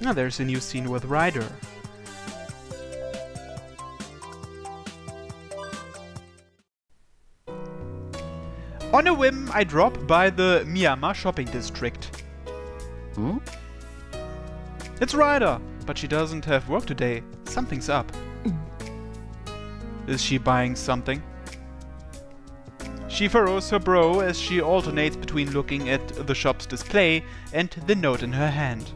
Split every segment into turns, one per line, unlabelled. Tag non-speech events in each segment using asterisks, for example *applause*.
Now there's a new scene with Ryder. On a whim, I drop by the Miyama shopping district.
Hmm?
It's Ryder, but she doesn't have work today. Something's up. Is she buying something? She furrows her brow as she alternates between looking at the shop's display and the note in her hand.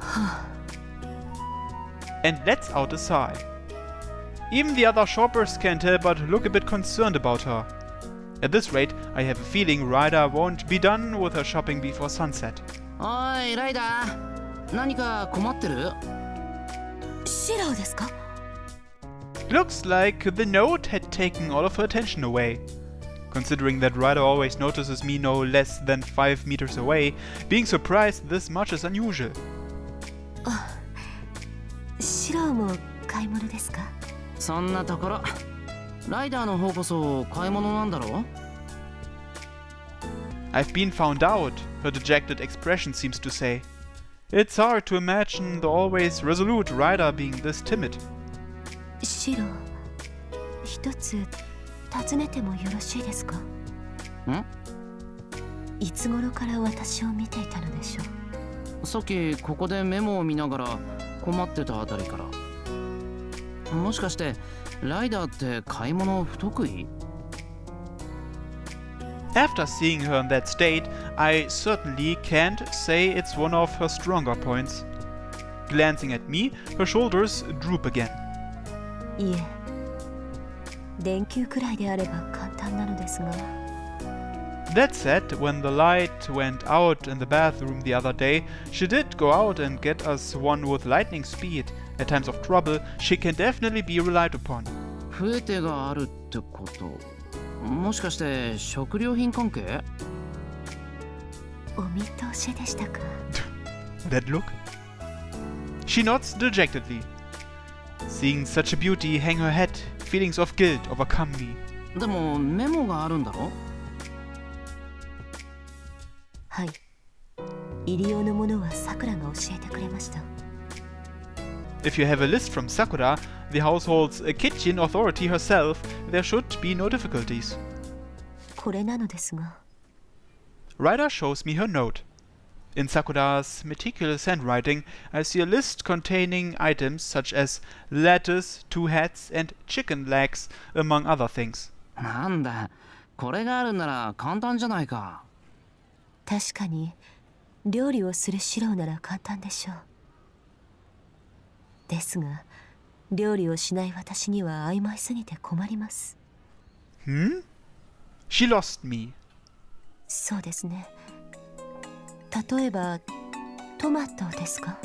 *sighs* and lets out a sigh. Even the other shoppers can tell but look a bit concerned about her. At this rate, I have a feeling Ryder won't be done with her shopping before sunset.
おいライダー何か困ってる
シローですか
Looks like the note had taken all of her attention away. considering that Ryder always notices me no less than 5 meters away, being surprised this much is unusual. Ah, oh.
シローも買い物ですか
そんなところライダーの方こそ買い物なんだろう
I've been found out, her dejected expression seems to say. It's hard to imagine the always resolute rider being this timid.
Shiro, 一つ尋ねてもよろしいですか
ん
いつ頃から私を見ていたのでしょう
さっきここでメモを見ながら困ってたあたりからもしかしてライダーって買い物不得意
After seeing her in that state, I certainly can't say it's one of her stronger points. Glancing at me, her shoulders droop again.
いえ 電球くらいであれば簡単なのですが
That said, when the light went out in the bathroom the other day, she did go out and get us one with lightning speed. At times of trouble, she can definitely be relied upon.
増えてがあるってこともしかして食料品関係
お見通しでしたか *laughs*
That look? She nods dejectedly. Seeing such a beauty hang her head, feelings of guilt overcome me.
でもメモがあるんだろ
はい入り用のものはさくらが教えてくれました
If you have a list from Sakura, the household's kitchen authority herself, there should be no difficulties.
これなのですが
Ryder shows me her note. In Sakura's meticulous handwriting, I see a list containing items such as lettuce, two hats, and chicken legs, among other things.
なんだこれがあるなら簡単じゃないか
確かに料理をするシローなら簡単でしょうですが料理をしない私には曖昧すぎて困ります
Hmm? She lost me.
そうですね 例えばトマトですか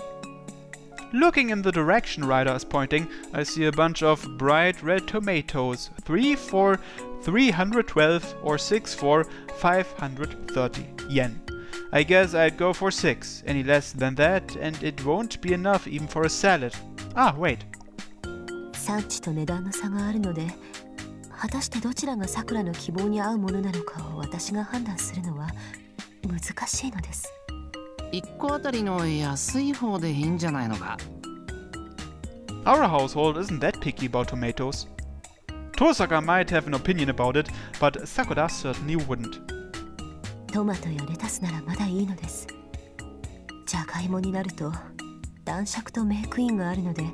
Looking in the direction Ryder is pointing, I see a bunch of bright red tomatoes. 3 for 312 or 6 for 530 yen. I guess I'd go for 6. Any less than that, and it won't be enough even for a salad. Ah, wait.
産地と値段の差があるので果たしてどちらがさくらの希望に合うものなのかを私が判断するのは難しいのです
1個あたりの安い方でいいんじゃないのか
？Our household isn't that picky about tomatoes. Tosaka might have an opinion about it, but Sakura certainly wouldn't.
トマトやレタスならまだいいのですじゃがいもになると男爵とメイクインがあるので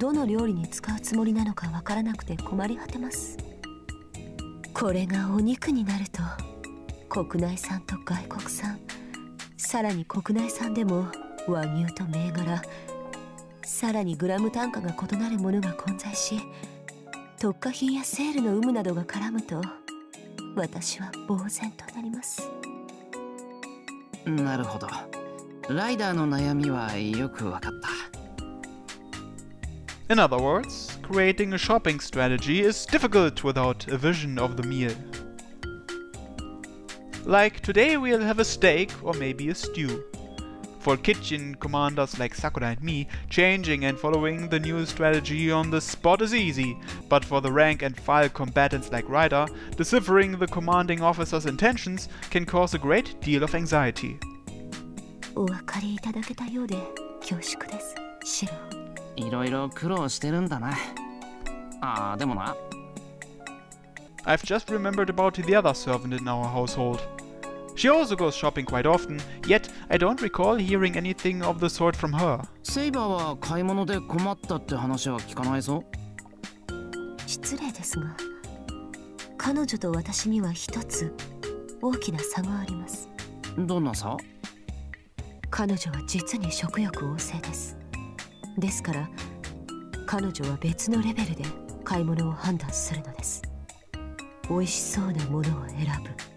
どの料理に使うつもりなのかわからなくて困り果てますこれがお肉になると国内産と外国産さらに国内産でも和牛と銘柄さらにグラム単価が異なるものが混在し特価品やセールの有無などが絡むと私は呆然となります。
なるほど。ライダーの悩みはよくわかった。
In other words, creating a shopping strategy is difficult without a vision of the meal. Like today we'll have a steak or maybe a stew. For kitchen commanders like Sakura and me, changing and following the new strategy on the spot is easy, but for the rank and file combatants like Ryder, deciphering the commanding officer's intentions can cause a great deal of anxiety. I've just remembered about the other servant in our household. She also goes shopping quite often, yet I don't recall hearing anything of the sort from her.
セイバーは買い物で困ったって話は聞かないぞ
失礼ですが彼女と私には一つ大きな差があります。
どんなさ
彼女は実に食欲旺盛です。ですから彼女は別のレベルで買い物を判断するのです。美味しそうなものを選ぶ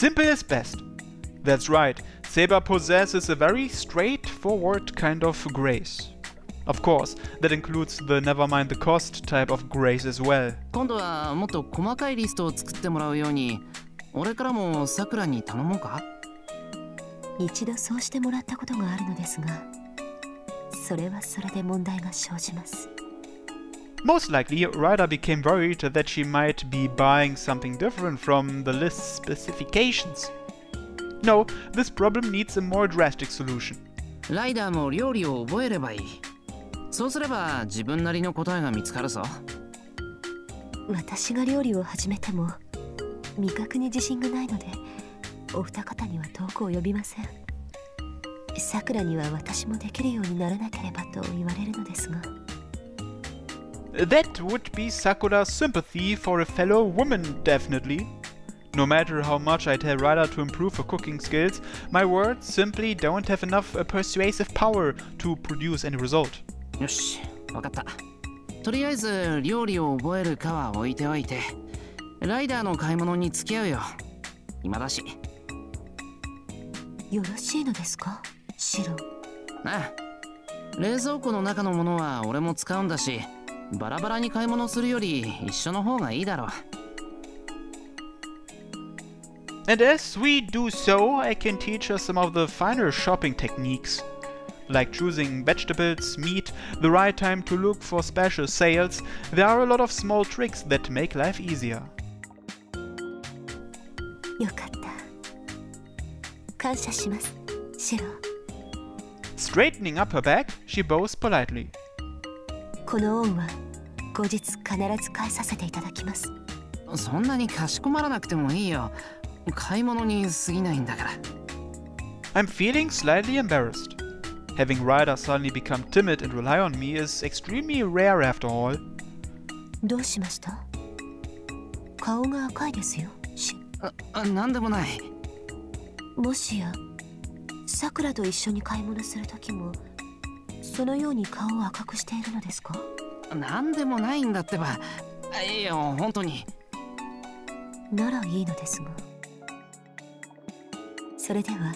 Simple is best. That's right, Saber possesses a very straightforward kind of grace. Of course, that includes the never mind the cost type of grace as well.
今度はもっと細かいリストを作ってもらうように俺からもさくらに頼もうか
一度そうしてもらったことがあるのですがそれはそれで問題が生じます
Most likely, Ryder became worried that she might be buying something different from the list specifications. No, this problem needs a more drastic solution.
ライダーも料理を覚えればいいそうすれば自分なりの答えが見つかるぞ
私が料理を始めても味覚に自信がないのでお二方には遠く及びませんさくらには私もできるようにならなければと言われるのですが
That would be Sakura's sympathy for a fellow woman, definitely. No matter how much I tell Ryder to improve her cooking skills, my words simply don't have enough uh, persuasive power to produce any result.
よしわかったとりあえず料理を覚えるかは置いておいてライダーの買い物に付き合うよ今だし
よろしいのですかシロ
なあ冷蔵庫の中のものは俺も使うんだし バラバラに買い物するより一緒の方がいいだろう
And as we do so, I can teach her some of the finer shopping techniques. Like choosing vegetables, meat, the right time to look for special sales, there are a lot of small tricks that make life easier.
よかった感謝しますシロ
Straightening up her back, she bows politely.
この恩は後日必ず返させていただきます
そんなにかしこまらなくてもいいよ買い物に過ぎないんだから
I'm feeling slightly embarrassed. Having Ryder suddenly become timid and rely on me is extremely rare after all.
どうしました顔が赤いですよし
ああなんでもない
もしやさくらと一緒に買い物する時もそのように顔を赤くしているのですか？
なんでもないんだってば。あいいよ本当に。
ならいいのですが。それでは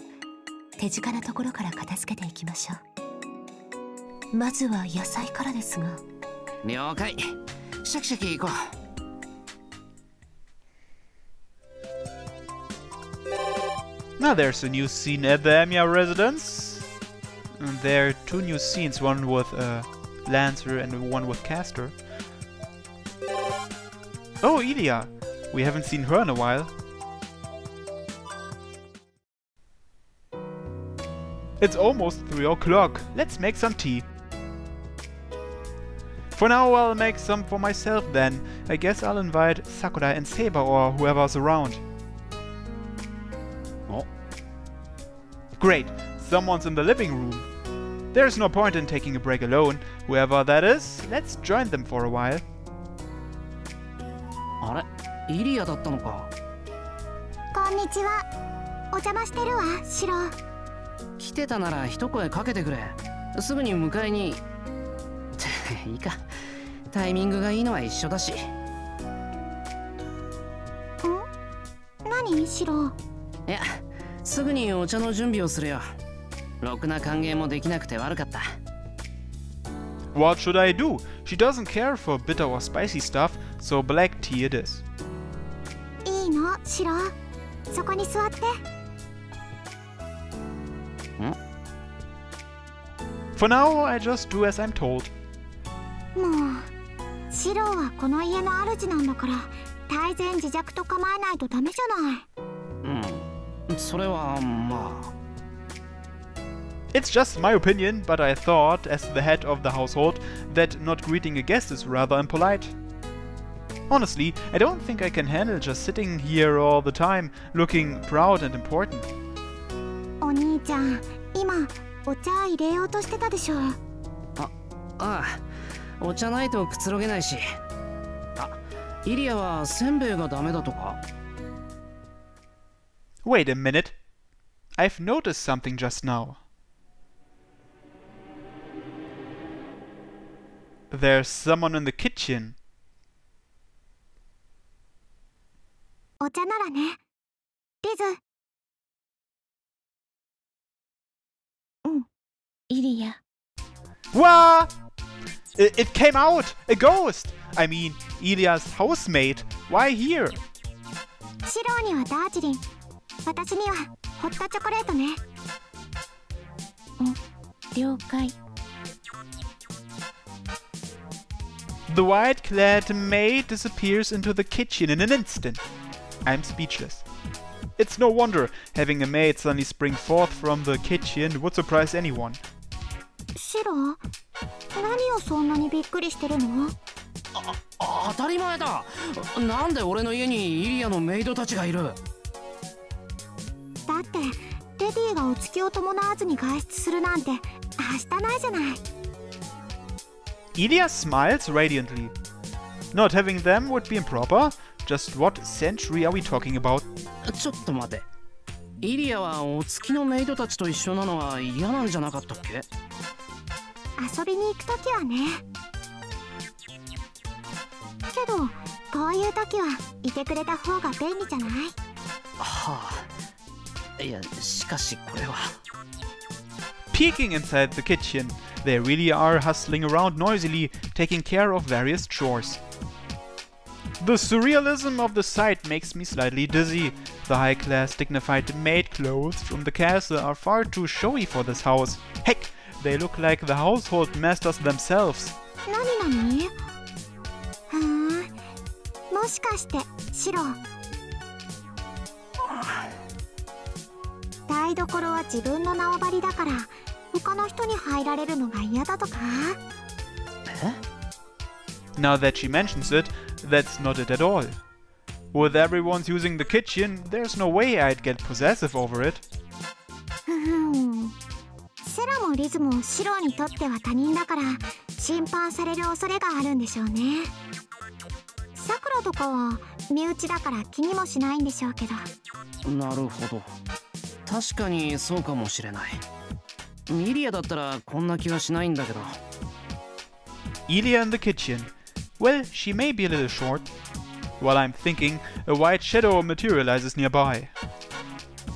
手近なところから片付けていきましょう。まずは野菜からですが。
了解。シャキシャキ行こ
Now there's a new scene at the Emiya residence. And there are two new scenes, one with uh, Lancer and one with Castor. Oh, Ilya! We haven't seen her in a while. It's almost 3 o'clock. Let's make some tea. For now, I'll make some for myself then. I guess I'll invite Sakura and Saber or whoever's around.
Oh.
Great, someone's in the living room. There's no point in taking a break alone. Whoever that is, let's join them for a while.
あれイリアだったのか
こんにちはお邪魔してるわシロ
来てたなら一声かけてくれすぐに迎えにいいかタイミングがいいのは一緒だし
ん何シロ
いやすぐにお茶の準備をするよろくな歓迎もできなくて悪かった
What should I do? She doesn't care for bitter or spicy stuff, so black tea it is.
いいのシロそこに座って
For now, I just do as I'm told.
もうシロはこの家の主なんだから大前自弱と構えないとダメじゃない
うんそれはまあ
It's just my opinion, but I thought, as the head of the household, that not greeting a guest is rather impolite. Honestly, I don't think I can handle just sitting here all the time, looking proud and important.
お兄ちゃん今お茶入れようとしてたでしょ
ああお茶ないとくつろげないしあイリアはせんべいがダメだとか
Wait a minute. I've noticed something just now. There's someone in the kitchen.
お茶ならねリズうんイリア
What? It, it came out! A ghost! I mean, Ilia's housemate. Why here?
シローにはダージリン私にはホットチョコレートねうん了解
The white clad maid disappears into the kitchen in an instant. I'm speechless. It's no wonder having a maid suddenly spring forth from the kitchen would surprise anyone.
シロー何をそんなにびっくりしてるの
当たり前だなんで俺の家にイリアのメイドたちがいる
だってレディがお月を伴わずに外出するなんて明日ないじゃない
Ilia smiles radiantly. Not having them would be improper. Just what century are we talking about?
ちょっと待てイリアはお月のメイドたちと一緒なのは嫌なんじゃなかったっけ
遊びに行く時はねけどこういう時はいてくれた方が便利じゃない
はあいやしかしこれは
Peeking inside the kitchen, they really are hustling around noisily, taking care of various chores. The surrealism of the sight makes me slightly dizzy. The high class, dignified maid clothes from the castle are far too showy for this house. Heck, they look like the household masters themselves. *sighs*
他の人に入られるのが嫌だとか
？Now that she mentions it, that's not it at all. With everyone's using the kitchen, there's no way I'd get possessive over it.
ふふん。セラもリズもシロにとっては他人だから侵犯される恐れがあるんでしょうね。さくらとかは身内だから気にもしないんでしょうけど。
なるほど。確かにそうかもしれないミリアだったらこんな気がしないんだけど
Elia in the kitchen. Well, she may be a little short. While I'm thinking, a white shadow materializes nearby.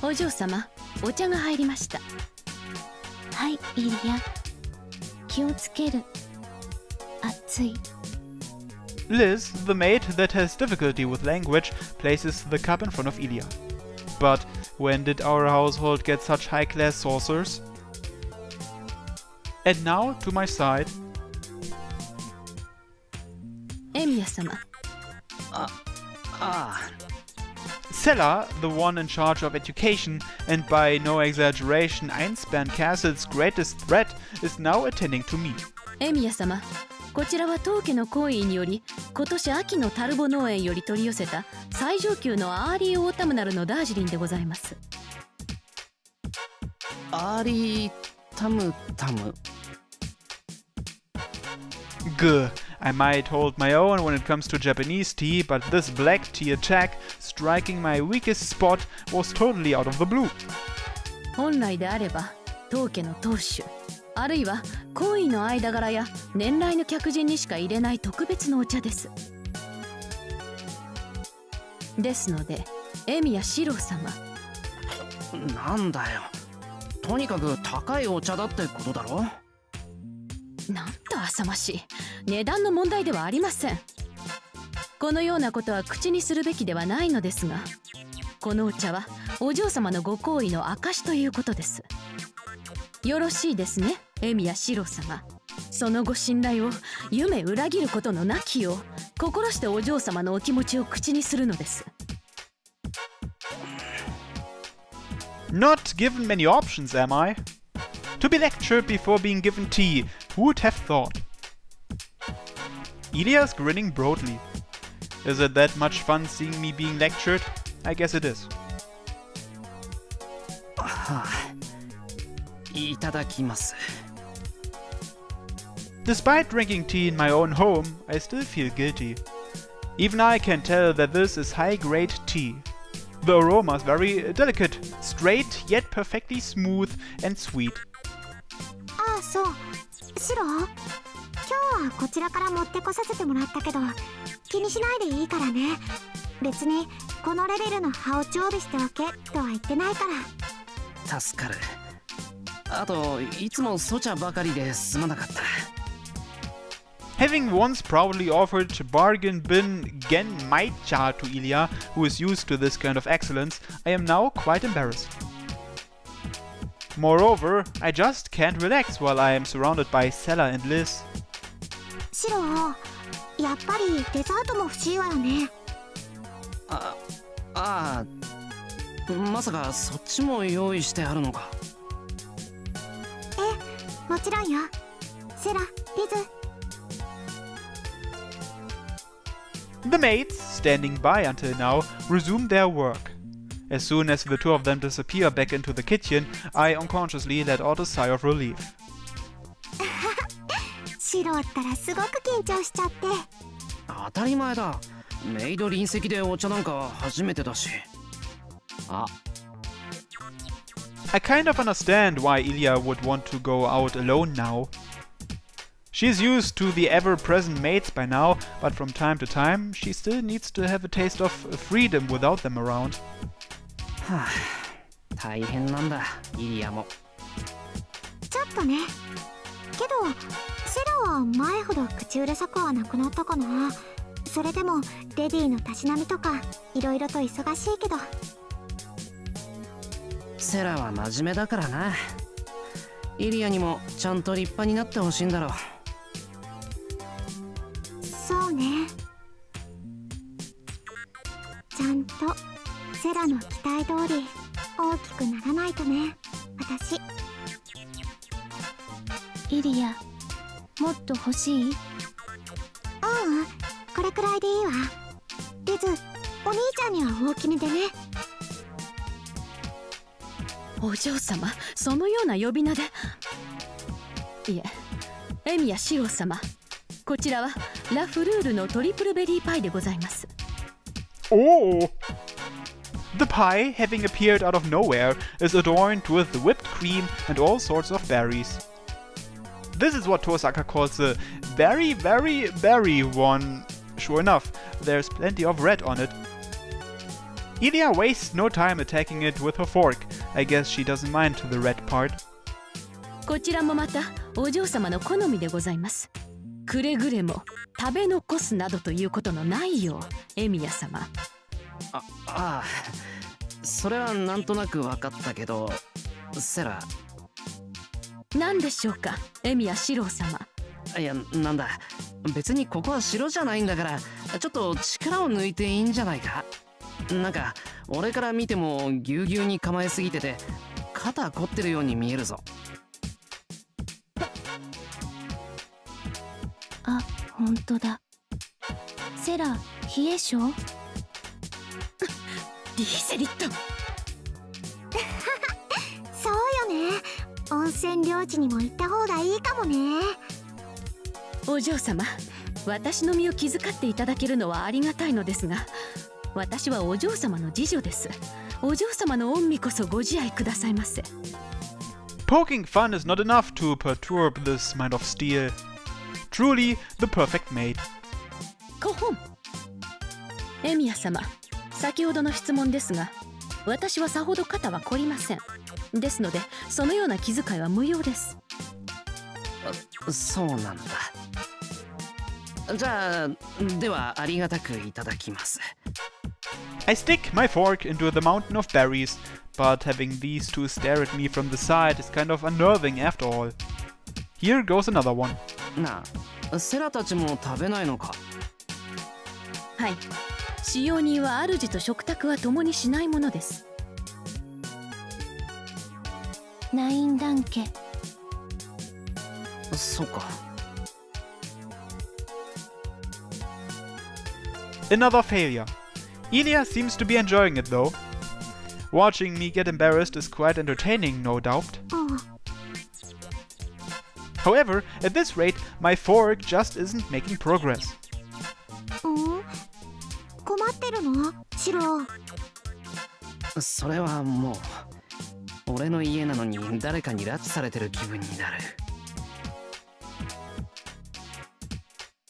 お嬢様お茶が入りました
はいイリア気をつける熱い
Liz, the maid that has difficulty with language, places the cup in front of Elia. But when did our household get such high class saucers? And now, to my side,
エミヤ様
ああ
Sella, the one in charge of education, and by no exaggeration, Einspan Castle's greatest threat, is now attending to me.
エミヤ様こちらは当家の行為により今年秋のタルボ農園より取り寄せた最上級のアーリーオータムナルのダージリンでございます
アーリータムタム
Gah, I might hold my own when it comes to Japanese tea, but this black tea attack, striking my weakest spot, was totally out of the blue.
本来であれば当家の当主あるいは行為の間柄や年来の客人にしか入れない特別のお茶ですですのでエミヤ四郎様
なんだよとにかく高いお茶だってことだろ
なんと浅ましい。値段の問題ではありません。このようなことは口にするべきではないのですがこのお茶はお嬢様のご好意の証ということです。よろしいですねエミヤシロ様。そのご信頼を夢裏切ることのなきよう心してお嬢様のお気持ちを口にするのです。
Not given many options, am I? To be lectured before being given tea, Who would have thought? Ilya is grinning broadly. Is it that much fun seeing me being lectured? I guess it is. *sighs*
Itadakimasu.
Despite drinking tea in my own home, I still feel guilty. Even I can tell that this is high-grade tea. The aroma is very uh, delicate, straight yet perfectly smooth and sweet.
Ah, so シロ今日はこちらから持ってこさせてもらったけど気にしないでいいからね別にこのレベルの葉を常備しておけとは言ってないから
助かるあといつもソチャばかりですまなかった
Having once proudly offered bargain bin Gen Maicha to Ilya, who is used to this kind of excellence, I am now quite embarrassed. Moreover, I just can't relax while I am surrounded by Sella and Liz.
シロやっぱりデザートも欲しいわよね
あああまさかそっちも用意してあるのか
もちろんよセラリズ
The maids, standing by until now, resume their work. As soon as the two of them disappear back into the kitchen, I unconsciously let out a sigh of relief. *laughs* I kind of understand why Ilya would want to go out alone now. She's used to the ever-present mates by now, but from time to time she still needs to have a taste of freedom without them around.
はあ。大変なんだイリアも。
ちょっとね。けどセラは前ほど口うるさくはなくなったかな。それでもレディのたしなみとかいろいろと忙しいけど。
セラは真面目だからな。イリアにもちゃんと立派になってほしいんだろう
通り大きくならないとね。私。
イリアもっと欲しい？う
うんこれくらいでいいわ。リズお兄ちゃんには大きめでね。
お嬢様そのような呼び名で。いえエミヤシロ様。こちらはラ・フルールのトリプルベリーパイでございます。
Oh! The pie, having appeared out of nowhere, is adorned with whipped cream and all sorts of berries. This is what Tosaka calls the very, very berry one. Sure enough, there's plenty of red on it. Ilya wastes no time attacking it with her fork. I guess she doesn't mind the red part.
こちらもまたお嬢様の好みでございますくれぐれも食べ残すなどということのないようエミヤ様
あああそれはなんとなく分かったけどセラ。
何でしょうかエミヤシロ様。
いやなんだ。別にここは城じゃないんだからちょっと力を抜いていいんじゃないか。なんか俺から見てもぎゅうぎゅうに構えすぎてて肩凝ってるように見えるぞ。
あ本当だ。セラ冷え性？
リーゼリット。*laughs*
そうよね。温泉領地にも行った方がいいかもね。
お嬢様私の身を気遣っていただけるのはありがたいのですが私はお嬢様の次女です。お嬢様の御身こそご自愛くださいませ。
Poking fun is not enough to perturb this mind of steel. Truly the perfect mate.
コホンエミヤ様先ほどの質問ですが私はさほど肩は凝りませんですのでそのような気遣いは無用です
そうなんだじゃあではありがたくいただきます
I stick my fork into the mountain of berries, but having these two stare at me from the side is kind of unnerving after all. Here goes another one.
なあセラたちも食べないのか
はい使用人は主と食卓は共にしないものです
ナインダン家
そうか
Another failure. Ilya seems to be enjoying it though. Watching me get embarrassed is quite entertaining, no doubt.
うん
However, at this rate, my fork just isn't making progress.
うん困ってるの？シロ。
それはもう俺の家なのに誰かに拉致されてる気分になる。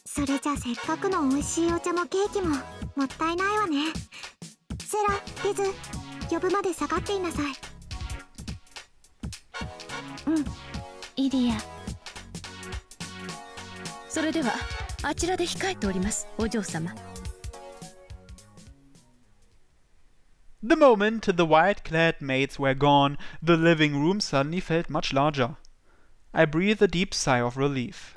それじゃせっかくの美味しいお茶もケーキももったいないわね。セラリズ呼ぶまで下がっていなさい。
イリア。
それではあちらで控えておりますお嬢様
The moment the white clad maids were gone, the living room suddenly felt much larger. I breathed a deep sigh of relief.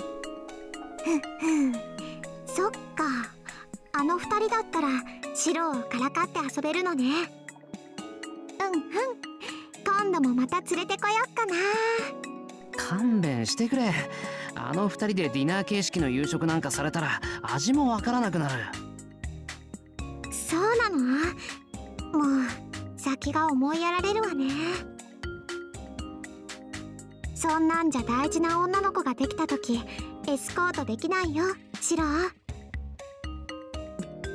*laughs*
そっかあの二人だったらシロをからかって遊べるのねうんうん今度もまた連れてこよっかな
勘弁してくれあの二人でディナー形式の夕食なんかされたら味もわからなくなる
そうなの もう先が思いやられるわね。そんなんじゃ大事な女の子ができた時エスコートできないよシロ。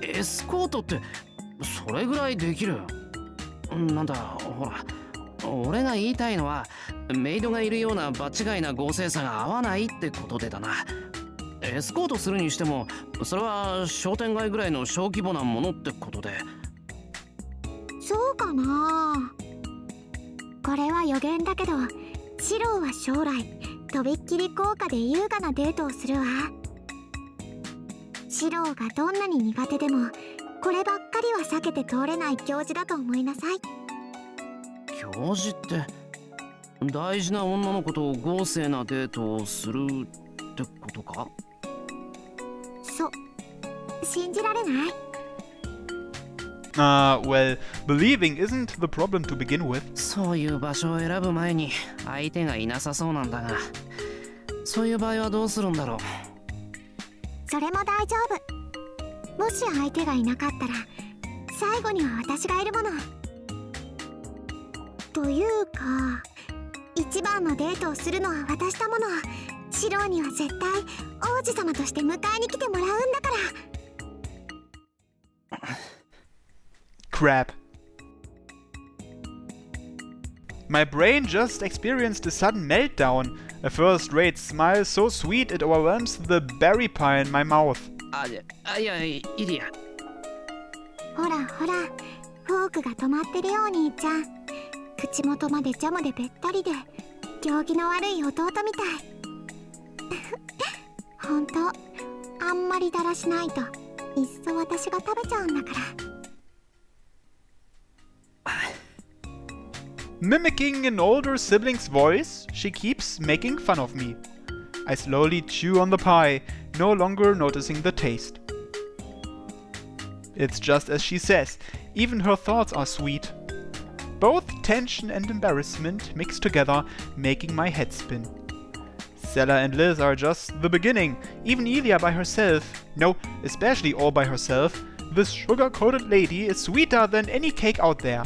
エスコートってそれぐらいできる？なんだほら俺が言いたいのはメイドがいるような場違いな合成さが合わないってことでだな。エスコートするにしてもそれは商店街ぐらいの小規模なものってことで。
かな。これは予言だけどシロは将来とびっきり高価で優雅なデートをするわ。シロがどんなに苦手でもこればっかりは避けて通れない教授だと思いなさい。
教授って大事な女の子と豪勢なデートをするってことか？
そ信じられない
Ah, well, believing isn't the problem to begin with.
そういう場所を選ぶ前に相手がいなさそうなんだが。そういう場合はどうするんだろう？
それも大丈夫。もし相手がいなかったら最後には私がいるもの。というか一番のデートをするのは私だもの。シローには絶対王子様として迎えに来てもらうんだから
Crap. My brain just experienced a sudden meltdown. A first rate smile so sweet it overwhelms the berry pie in my mouth.
ああいやイリア
ほらほらフォークが止まってるよお兄ちゃん口元までジャムでべったりで行儀の悪い弟みたいほんとあんまりだらしないといっそ私が食べちゃうんだから
Mimicking an older sibling's voice, she keeps making fun of me. I slowly chew on the pie, no longer noticing the taste. It's just as she says, even her thoughts are sweet. Both tension and embarrassment mix together, making my head spin. Stella and Liz are just the beginning, even Elia by herself, no, especially all by herself, this sugar coated lady is sweeter than any cake out there.